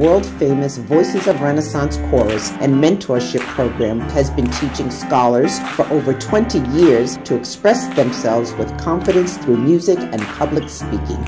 world famous Voices of Renaissance Chorus and Mentorship Program has been teaching scholars for over 20 years to express themselves with confidence through music and public speaking.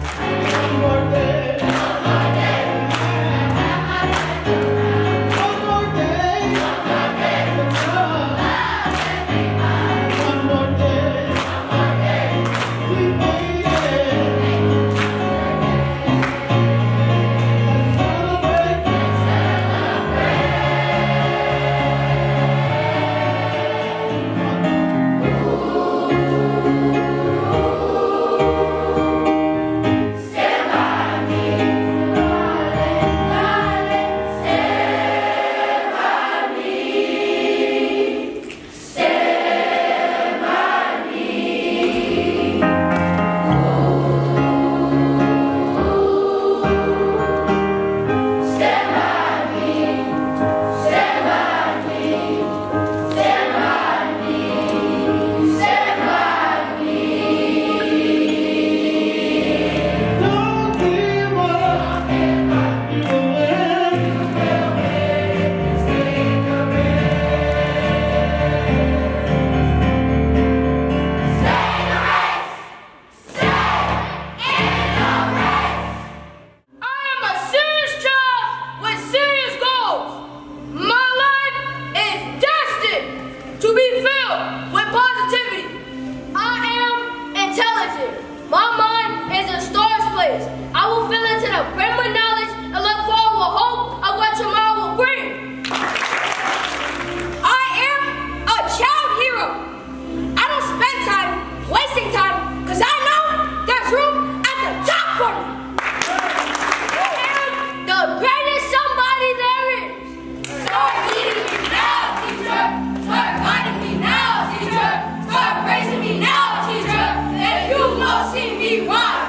to be filled with positivity. I am intelligent. T-Y.